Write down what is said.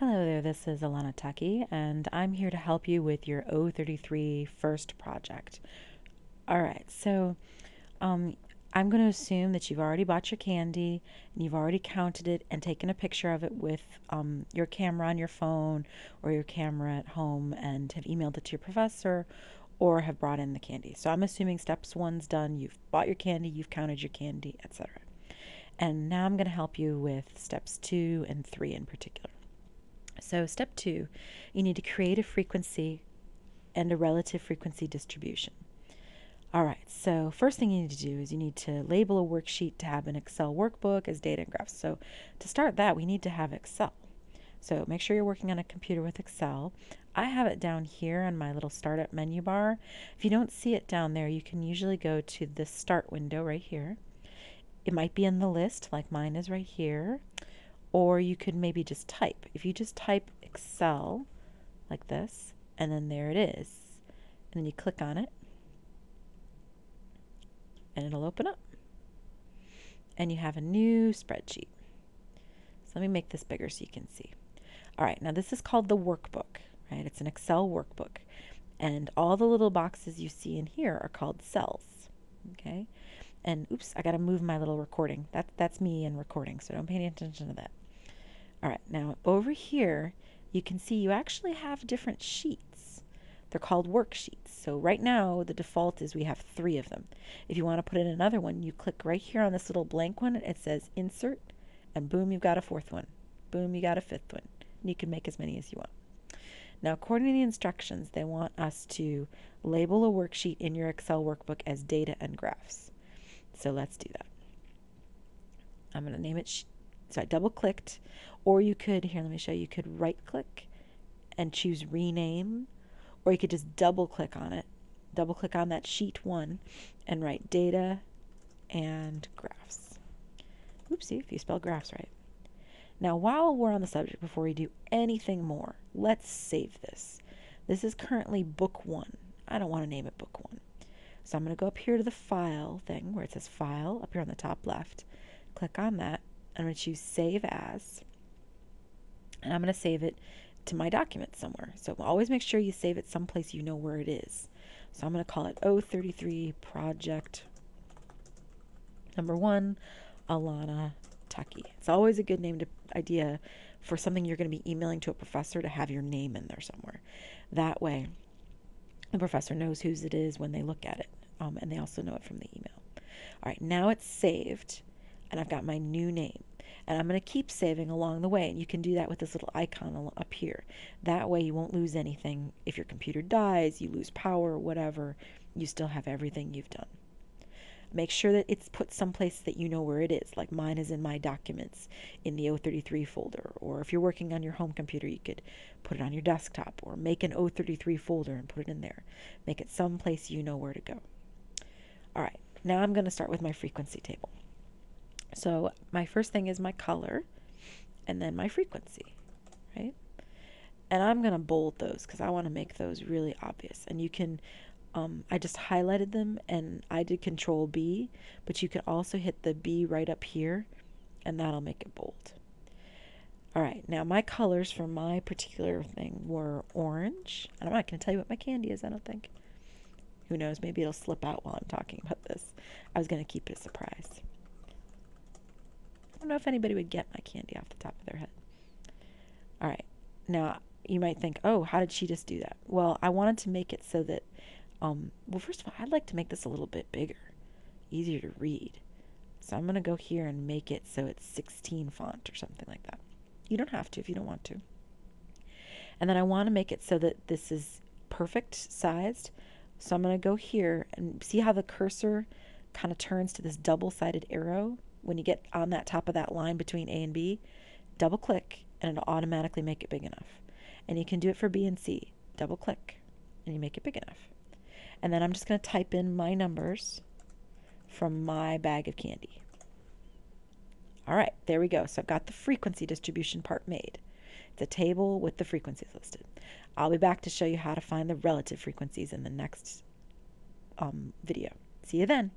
Hello there, this is Alana Tuckey, and I'm here to help you with your O33 first project. All right, so um, I'm going to assume that you've already bought your candy and you've already counted it and taken a picture of it with um, your camera on your phone or your camera at home and have emailed it to your professor or have brought in the candy. So I'm assuming steps one's done, you've bought your candy, you've counted your candy, etc. And now I'm going to help you with steps two and three in particular. So, step two, you need to create a frequency and a relative frequency distribution. All right, so first thing you need to do is you need to label a worksheet to have an Excel workbook as data and graphs. So, to start that, we need to have Excel. So, make sure you're working on a computer with Excel. I have it down here on my little startup menu bar. If you don't see it down there, you can usually go to the start window right here. It might be in the list, like mine is right here or you could maybe just type. If you just type Excel like this, and then there it is, and then you click on it, and it'll open up. And you have a new spreadsheet. So let me make this bigger so you can see. All right, now this is called the workbook, right? It's an Excel workbook. And all the little boxes you see in here are called cells, okay? And oops, I got to move my little recording. That, that's me in recording, so don't pay any attention to that. All right, now over here, you can see you actually have different sheets. They're called worksheets. So right now, the default is we have three of them. If you want to put in another one, you click right here on this little blank one. It says Insert, and boom, you've got a fourth one. Boom, you got a fifth one. And you can make as many as you want. Now, according to the instructions, they want us to label a worksheet in your Excel workbook as data and graphs. So let's do that. I'm going to name it so I double clicked, or you could, here, let me show you, you could right click and choose rename, or you could just double click on it, double click on that sheet one and write data and graphs. Oopsie, if you spell graphs right. Now, while we're on the subject, before we do anything more, let's save this. This is currently book one. I don't want to name it book one. So I'm going to go up here to the file thing where it says file up here on the top left. Click on that I'm going to choose Save As. And I'm going to save it to my document somewhere. So always make sure you save it someplace you know where it is. So I'm going to call it O33 Project Number One, Alana Tuckey. It's always a good name to idea for something you're going to be emailing to a professor to have your name in there somewhere. That way, the professor knows whose it is when they look at it, um, and they also know it from the email. All right, now it's saved, and I've got my new name and I'm going to keep saving along the way. And you can do that with this little icon up here. That way you won't lose anything. If your computer dies, you lose power, whatever, you still have everything you've done. Make sure that it's put someplace that you know where it is, like mine is in my documents in the O33 folder. Or if you're working on your home computer, you could put it on your desktop or make an O33 folder and put it in there. Make it someplace you know where to go. All right, now I'm going to start with my frequency table. So my first thing is my color and then my frequency, right? And I'm going to bold those because I want to make those really obvious. And you can, um, I just highlighted them and I did control B, but you can also hit the B right up here and that'll make it bold. All right, now my colors for my particular thing were orange. And I'm not going to tell you what my candy is, I don't think. Who knows? Maybe it'll slip out while I'm talking about this. I was going to keep it a surprise. I don't know if anybody would get my candy off the top of their head. All right. Now, you might think, oh, how did she just do that? Well, I wanted to make it so that, um, well, first of all, I'd like to make this a little bit bigger, easier to read. So I'm going to go here and make it so it's 16 font or something like that. You don't have to if you don't want to. And then I want to make it so that this is perfect sized. So I'm going to go here and see how the cursor kind of turns to this double-sided arrow when you get on that top of that line between A and B, double click and it'll automatically make it big enough. And you can do it for B and C. Double click and you make it big enough. And then I'm just going to type in my numbers from my bag of candy. All right, there we go. So I've got the frequency distribution part made. A table with the frequencies listed. I'll be back to show you how to find the relative frequencies in the next um, video. See you then.